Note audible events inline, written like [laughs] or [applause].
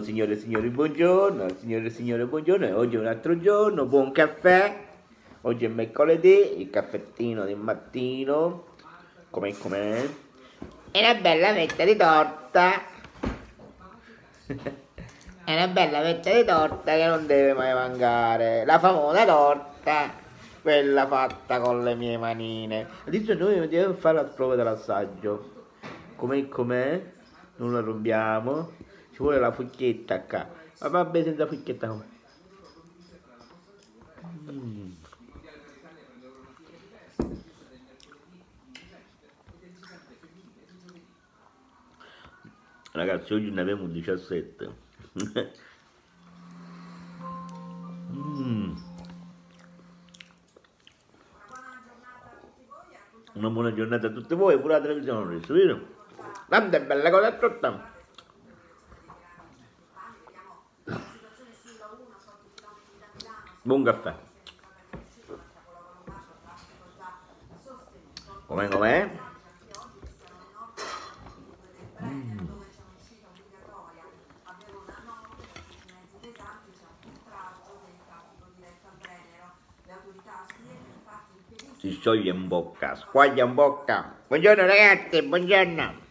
Signore e signori, buongiorno, signore e signori, buongiorno. Oggi è un altro giorno, buon caffè. Oggi è mercoledì, il caffettino del mattino. Com'è com'è? E una bella fetta di torta. è una bella fetta [laughs] di torta che non deve mai mancare. La famosa torta, quella fatta con le mie manine. Adesso noi dobbiamo fare la prova dell'assaggio. Com'è com'è? Non la rompiamo. Ci vuole la fucchietta qua. Ma vabbè senza fucchietta come? Mm. Ragazzi, oggi ne abbiamo 17. [laughs] mm. Una buona giornata a tutti voi, pure la televisione vero? Tante belle cose a tutta. Buon caffè. Com'è com'è? Si scioglie in bocca, squaglia in bocca. Buongiorno ragazzi, buongiorno.